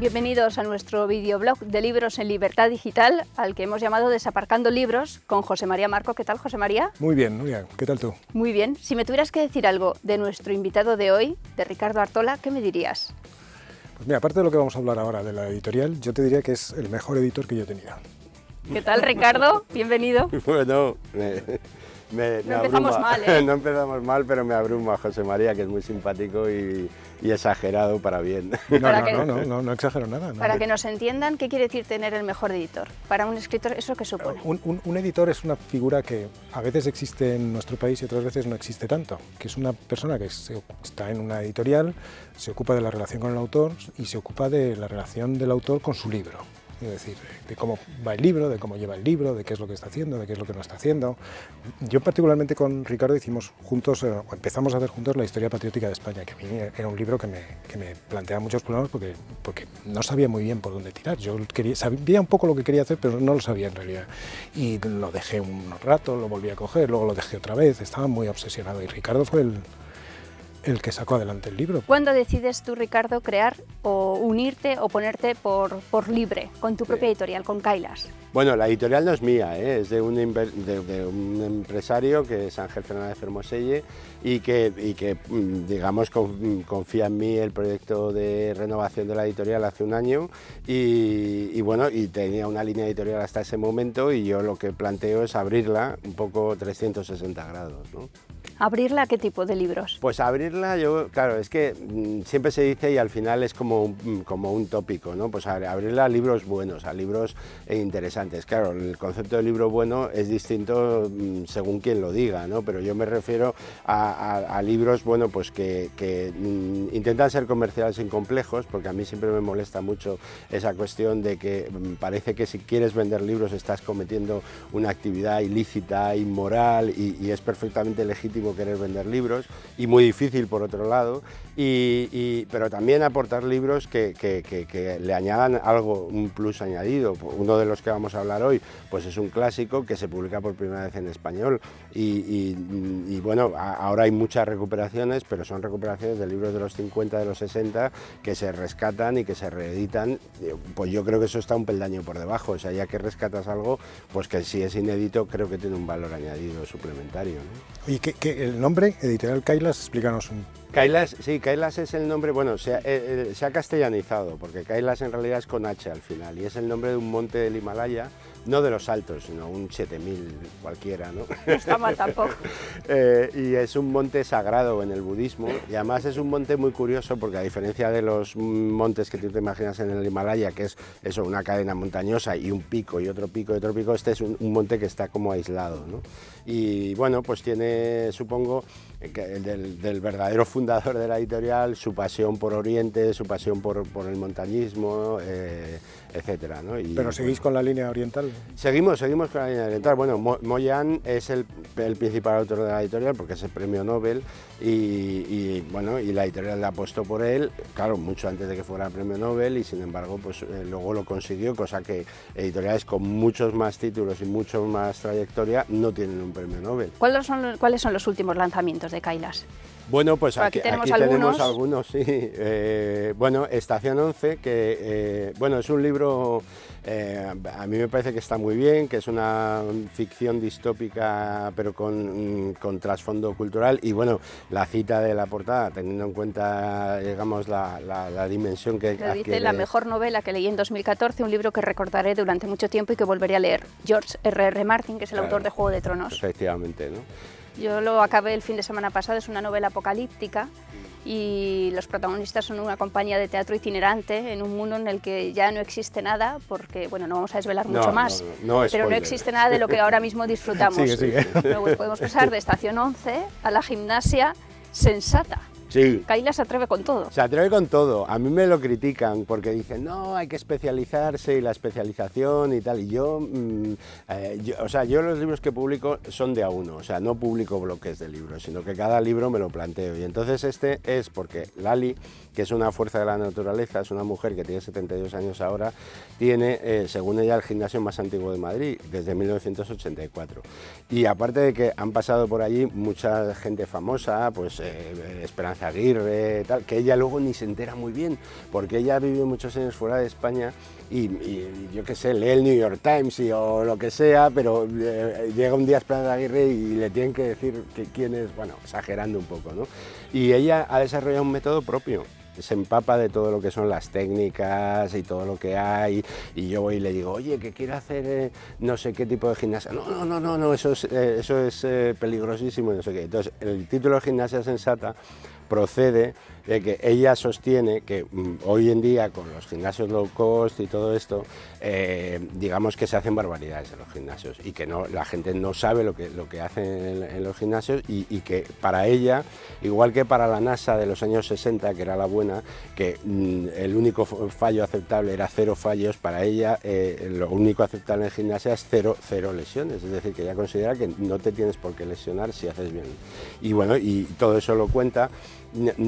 Bienvenidos a nuestro videoblog de libros en libertad digital, al que hemos llamado Desaparcando Libros, con José María Marco. ¿Qué tal, José María? Muy bien, muy bien. ¿Qué tal tú? Muy bien. Si me tuvieras que decir algo de nuestro invitado de hoy, de Ricardo Artola, ¿qué me dirías? Pues mira, aparte de lo que vamos a hablar ahora de la editorial, yo te diría que es el mejor editor que yo he tenido. ¿Qué tal, Ricardo? Bienvenido. Bueno, me, me, No empezamos abruma. mal, ¿eh? No empezamos mal, pero me abruma José María, que es muy simpático y, y exagerado para bien. No, Para no, que- no, no, no, no exagero nada. no. Para que nos entiendan, ¿qué quiere decir tener el mejor editor? Para un escritor, ¿eso qué supone? Un, un- un editor es una figura que a veces existe en nuestro país y otras veces no existe tanto, que es una persona que se- está en una editorial, se ocupa de la relación con el autor y se ocupa de la relación del autor con su libro. Es decir, de cómo va el libro, de cómo lleva el libro, de qué es lo que está haciendo, de qué es lo que no está haciendo. Yo particularmente con Ricardo hicimos juntos, eh, o empezamos a hacer juntos la historia patriótica de España, que a mí era un libro que me, que me planteaba muchos problemas porque, porque no sabía muy bien por dónde tirar. Yo quería, sabía un poco lo que quería hacer, pero no lo sabía en realidad. Y lo dejé un rato, lo volví a coger, luego lo dejé otra vez, estaba muy obsesionado. Y Ricardo fue el, el que sacó adelante el libro. ¿Cuándo decides tú, Ricardo, crear o unirte o ponerte por, por libre con tu propia editorial, con Kailas? Bueno, la editorial no es mía, ¿eh? es de un, inver- de, de un empresario que es Ángel Fernández Fermoselle y que, y que mm, digamos, con- confía en mí el proyecto de renovación de la editorial hace un año y, y bueno, y tenía una línea editorial hasta ese momento y yo lo que planteo es abrirla un poco 360 grados. ¿no? ¿Abrirla a qué tipo de libros? Pues abrirla, yo, claro, es que mm, siempre se dice y al final es como un, como un tópico, ¿no? Pues abrirla a libros buenos, a libros eh, interesantes. Claro, el concepto de libro bueno es distinto mm, según quien lo diga, ¿no? Pero yo me refiero a, libros, bueno, pues que, mm, intentan ser comerciales sin complejos, porque a mí siempre me molesta mucho esa cuestión de que mm, parece que si quieres vender libros estás cometiendo una actividad ilícita, inmoral y es perfectamente legítimo querer vender libros y muy difícil por otro lado, y, pero también aportar libros que, que- le añadan algo, un plus añadido. Uno de los que vamos a hablar hoy pues es un clásico que se publica por primera vez en español y, bueno, ahora hay muchas recuperaciones, pero son recuperaciones de libros de los 50, de los 60 que se rescatan y que se reeditan. Eh, Pues yo creo que eso está un peldaño por debajo, o sea, ya que rescatas algo, pues que si es inédito creo que tiene un valor añadido suplementario. ¿no? ¿Y qué, qué- el nombre, Editorial Kailas? Explícanos un Kailas, sí, Kailas es el nombre, bueno, se ha, eh, eh, se ha castellanizado, porque Kailas en realidad es con H al final, y es el nombre de un monte del Himalaya, no de los altos, sino un 7000 cualquiera, ¿no? No está mal tampoco. Eh, y es un monte sagrado en el budismo y además es un monte muy curioso porque a diferencia de los montes que tú te imaginas en el Himalaya, que es eso, una cadena montañosa y un pico y otro pico y otro pico, este es un, un monte que está como aislado. ¿no? Y bueno, pues tiene, supongo, que el del, del verdadero fundador de la editorial, su pasión por Oriente, su pasión por, por el montañismo, eh, etcétera. ¿no? Y, Pero seguís con la línea oriental. Seguimos, seguimos con la línea oriental. Bueno, Mo- Moyan es el, el principal autor de la editorial porque es el premio Nobel y, y, bueno, y la editorial le apostó por él, claro, mucho antes de que fuera premio Nobel y sin embargo pues eh, luego lo consiguió, cosa que editoriales con muchos más títulos y mucho más trayectoria no tienen un premio Nobel. ¿Cuáles son, los- ¿Cuáles son los últimos lanzamientos de Kailas? Bueno, pues aquí, aquí tenemos aquí algunos. tenemos algunos, sí. Eh, bueno, Estación 11, que eh, bueno, es un libro, eh, a mí me parece que está muy bien, que es una ficción distópica, pero con, mm, con trasfondo cultural. Y bueno, la cita de la portada, teniendo en cuenta, digamos, la, la- la dimensión que Le dice la mejor novela que leí en 2014, un libro que recordaré durante mucho tiempo y que volveré a leer. George R.R. Martin, que es el Claro. autor de Juego de Tronos. Efectivamente, ¿no? Yo lo acabé el fin de semana pasado, es una novela apocalíptica y los protagonistas son una compañía de teatro itinerante en un mundo en el que ya no existe nada, porque, bueno, no vamos a desvelar mucho no, más, no, no pero no existe nada de lo que ahora mismo disfrutamos. Sigue, sigue. Luego podemos pasar de estación 11 a la gimnasia sensata. Sí. Kaila se atreve con todo. Se atreve con todo. A mí me lo critican porque dicen, no, hay que especializarse y la especialización y tal. Y yo, mm, eh, yo- o sea, yo los libros que publico son de a uno. O sea, no publico bloques de libros, sino que cada libro me lo planteo. Y entonces este es porque Lali, que es una fuerza de la naturaleza, es una mujer que tiene 72 años ahora, tiene, eh, según ella, el gimnasio más antiguo de Madrid, desde 1984. Y aparte de que han pasado por allí mucha gente famosa, pues eh, Esperanza Esperanza Aguirre, tal, que ella luego ni se entera muy bien, porque ella ha vivido muchos años fuera de España y, yo qué sé, lee el New York Times o lo que sea, pero eh, llega un día Esperanza Aguirre y le tienen que decir que quién es, bueno, exagerando un poco, ¿no? Y ella ha desarrollado un método propio se empapa de todo lo que son las técnicas y todo lo que hay y yo voy y le digo, oye, que quiero hacer eh, no sé qué tipo de gimnasia. No, no, no, no, no eso es, eh, eso es eh, peligrosísimo y no sé qué. Entonces, el título de gimnasia sensata procede de que ella sostiene que mm, hoy en día con los gimnasios low cost y todo esto, eh, digamos que se hacen barbaridades en los gimnasios y que no, la gente no sabe lo que, lo que hacen en, los gimnasios y, que para ella, igual que para la NASA de los años 60, que era la buena, que mm, el único fallo aceptable era cero fallos, para ella eh, lo único aceptable en gimnasia es cero, cero lesiones, es decir, que ella considera que no te tienes por qué lesionar si haces bien. Y bueno, y todo eso lo cuenta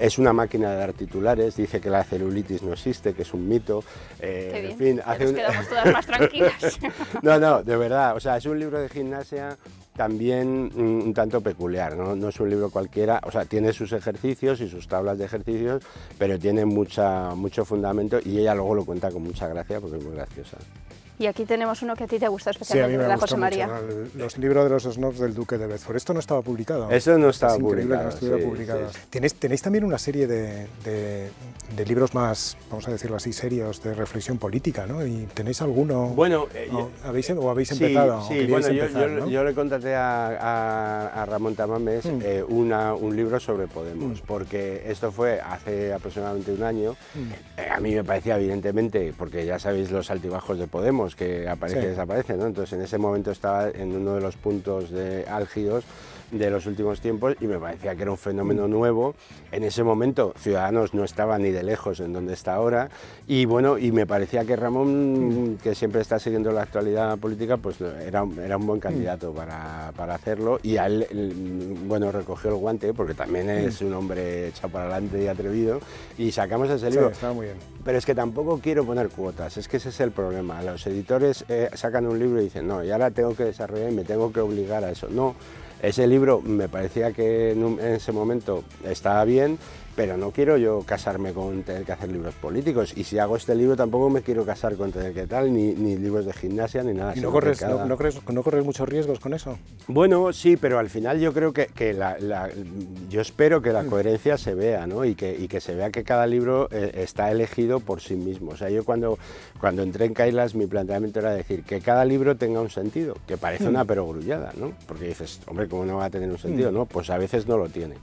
es una máquina de dar titulares, dice que la celulitis no existe, que es un mito. Eh, en fin, hace nos quedamos todas más tranquilas. no, no, de verdad, o sea, es un libro de gimnasia también un, tanto peculiar, ¿no? ¿no? es un libro cualquiera, o sea, tiene sus ejercicios y sus tablas de ejercicios, pero tiene mucha, mucho fundamento y ella luego lo cuenta con mucha gracia porque es muy graciosa. Y aquí tenemos uno que a ti te gusta especialmente, sí, a José María. los libros de los snobs del Duque de Bedford. Esto no estaba publicado. Eso no estaba es publicado. Que no estuviera publicado. ¿Tenéis, tenéis, también una serie de, de, libros más, vamos a decirlo así, serios, de reflexión política, ¿no? ¿Y tenéis alguno? Bueno, o, ¿habéis, o habéis empezado? Sí, bueno, yo, yo, le contraté a, a, Ramón Tamames mm. eh, una, un libro sobre Podemos, mm. porque esto fue hace aproximadamente un año. Mm. Eh, a mí me parecía, evidentemente, porque ya sabéis los altibajos de Podemos, que aparece y desaparece, ¿no? Entonces en ese momento estaba en uno de los puntos de álgidos de los últimos tiempos y me parecía que era un fenómeno mm. nuevo. En ese momento Ciudadanos no estaba ni de lejos en donde está ahora y bueno, y me parecía que Ramón, mm. que siempre está siguiendo la actualidad política, pues era, era un buen mm. candidato para, para, hacerlo y a él, bueno, recogió el guante porque también es un hombre echado para adelante y atrevido y sacamos ese libro. Sí, muy bien. Pero es que tampoco quiero poner cuotas, es que ese es el problema. Los editores eh, sacan un libro y dicen, no, y ahora tengo que desarrollar y me tengo que obligar a eso. No, ese libro me parecía que en, ese momento estaba bien, pero no quiero yo casarme con tener que hacer libros políticos. Y si hago este libro tampoco me quiero casar con tener que tal, ni, ni libros de gimnasia, ni nada. ¿Y no corres, no, corres, muchos riesgos con eso? Bueno, sí, pero al final yo creo que, que la, yo espero que la mm. coherencia se vea, ¿no? Y que, y que se vea que cada libro eh, está elegido por sí mismo. O sea, yo cuando, cuando entré en Kailas mi planteamiento era decir que cada libro tenga un sentido, que parece mm. una perogrullada, ¿no? Porque dices, hombre, ¿cómo no va a tener un sentido? Mm. No, pues a veces no lo tiene.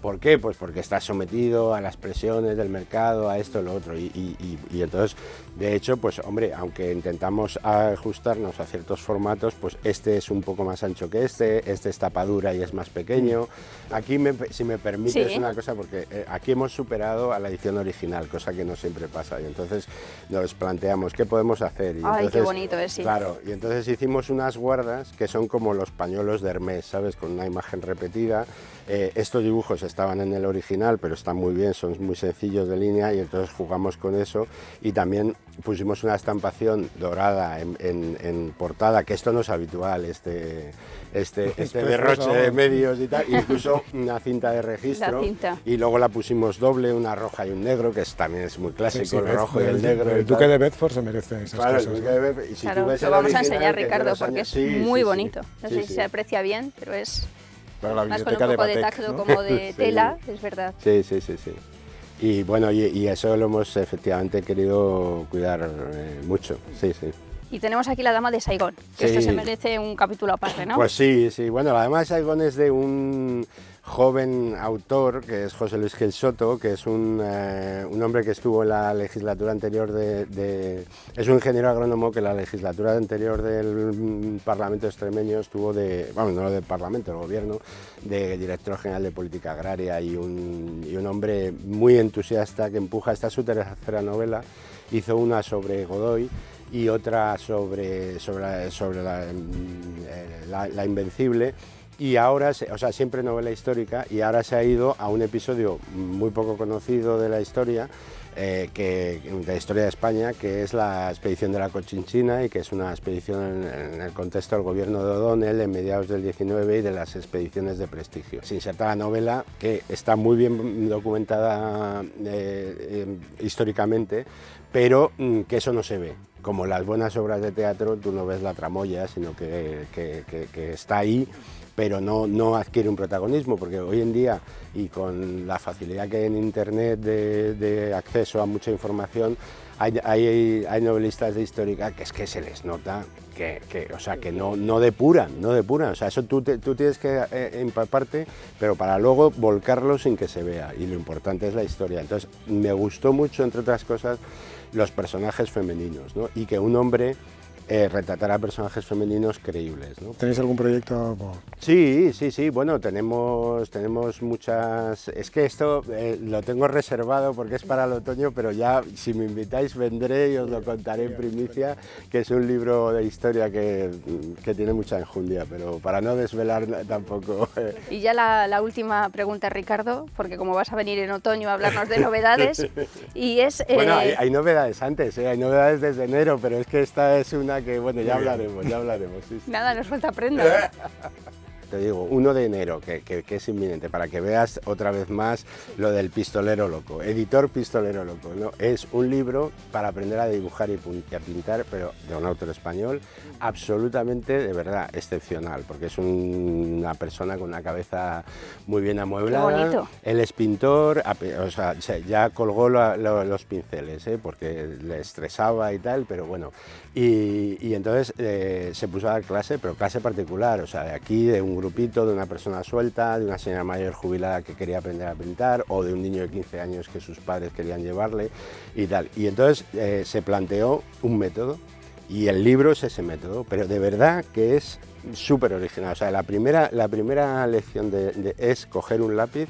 ¿Por qué? Pues porque está sometido a las presiones del mercado, a esto, lo otro. Y, entonces, de hecho, pues hombre, aunque intentamos ajustarnos a ciertos formatos, pues este es un poco más ancho que este, este es tapadura y es más pequeño. Aquí, si me permites una cosa, porque eh, aquí hemos superado a la edición original, cosa que no siempre pasa. Y entonces nos planteamos qué podemos hacer. Y Ay, qué bonito es, sí. Claro, y entonces hicimos unas guardas que son como los pañuelos de Hermes, ¿sabes? Con una imagen repetida. Eh, estos dibujos estaban en el original, pero están muy bien, son muy sencillos de línea y entonces jugamos con eso. Y también pusimos una estampación dorada en, portada, que esto no es habitual, este, este, este derroche de medios y tal, incluso una cinta de registro. Y luego la pusimos doble, una roja y un negro, que también es muy clásico, el rojo y el, negro. El, Duque de Bedford se merece esas claro, cosas. El Duque de Bedford, y si claro, lo vamos a enseñar, Ricardo, porque es muy bonito. No sé si se aprecia bien, pero es para la Más con un poco de, tacto como de tela, es verdad. Sí, sí, sí, sí. Y bueno, y, eso lo hemos efectivamente querido cuidar eh, mucho, sí, sí. Y tenemos aquí la Dama de Saigón, que esto se merece un capítulo aparte, ¿no? Pues sí, sí. Bueno, la Dama de Saigón es de un joven autor, que es José Luis Gil Soto, que es un, eh, un, hombre que estuvo en la legislatura anterior de, Es un ingeniero agrónomo que la legislatura anterior del Parlamento extremeño estuvo de... Bueno, no del Parlamento, del Gobierno, de director general de Política Agraria y un, y un hombre muy entusiasta que empuja... Esta su tercera novela, hizo una sobre Godoy y otra sobre, sobre, sobre la, eh, la Invencible y ahora, o sea, siempre novela histórica, y ahora se ha ido a un episodio muy poco conocido de la historia, eh, que, de la historia de España, que es la expedición de la Cochinchina y que es una expedición en, el contexto del gobierno de O'Donnell en mediados del 19 y de las expediciones de prestigio. Se inserta la novela que está muy bien documentada eh, históricamente, pero mm, que eso no se ve. Como las buenas obras de teatro, tú no ves la tramoya, sino que, que está ahí pero no, no adquiere un protagonismo, porque hoy en día, y con la facilidad que hay en Internet de, acceso a mucha información, hay, hay, hay, novelistas de histórica que es que se les nota que, o sea, que no, no depuran, no depuran, o sea, eso tú, tú tienes que eh, empaparte, pero para luego volcarlo sin que se vea, y lo importante es la historia. Entonces, me gustó mucho, entre otras cosas, los personajes femeninos, ¿no? y que un hombre eh, retratar a personajes femeninos creíbles. ¿no? ¿Tenéis algún proyecto? Sí, sí, sí, bueno, tenemos, tenemos muchas... Es que esto eh, lo tengo reservado porque es para el otoño, pero ya si me invitáis vendré y os lo contaré en primicia, que es un libro de historia que, que tiene mucha enjundia, pero para no desvelar tampoco... Eh. Y ya la, última pregunta, Ricardo, porque como vas a venir en otoño a hablarnos de novedades, y es... Bueno, hay, hay novedades antes, hay novedades desde enero, pero es que esta es una que, bueno, ya hablaremos, ya hablaremos. Nada, nos falta prenda. te digo, 1 de enero, que, es inminente, para que veas otra vez más lo del pistolero loco. Editor Pistolero Loco, ¿no? Es un libro para aprender a dibujar y, a pintar, pero de un autor español, absolutamente, de verdad, excepcional, porque es una persona con una cabeza muy bien amueblada. Él es pintor, o sea, ya colgó los pinceles, ¿eh? porque le estresaba y tal, pero bueno. Y, entonces eh, se puso a dar clase, pero clase particular, o sea, de aquí, de un grupito de una persona suelta, de una señora mayor jubilada que quería aprender a pintar o de un niño de 15 años que sus padres querían llevarle y tal. Y entonces eh, se planteó un método y el libro es ese método, pero de verdad que es súper original. O sea, la primera, la primera lección de, es coger un lápiz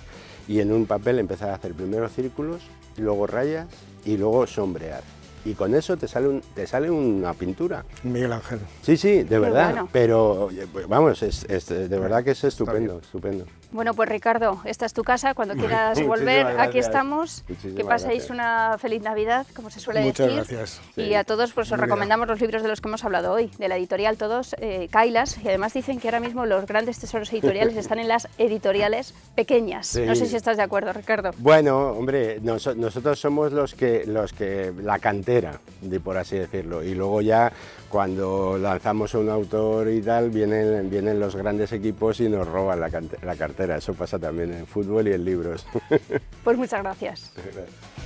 y en un papel empezar a hacer primero círculos, luego rayas y luego sombrear y con eso te sale, un, te sale una pintura. Miguel Ángel. Sí, sí, de verdad, pero vamos, es, de verdad que es estupendo, estupendo. Bueno, pues Ricardo, esta es tu casa, cuando quieras volver, aquí estamos. que paséis una feliz Navidad, como se suele Muchas decir. gracias. Y a todos pues os recomendamos los libros de los que hemos hablado hoy, de la editorial Todos, eh, Kailas, y además dicen que ahora mismo los grandes tesoros editoriales están en las editoriales pequeñas. No sé si estás de acuerdo, Ricardo. Bueno, hombre, nosotros somos los que, los que la cantera, de, por así decirlo, y luego ya cuando lanzamos a un autor y tal, vienen, vienen los grandes equipos y nos roban la, la cartera. Eso pasa también en fútbol y en libros. Pues muchas gracias.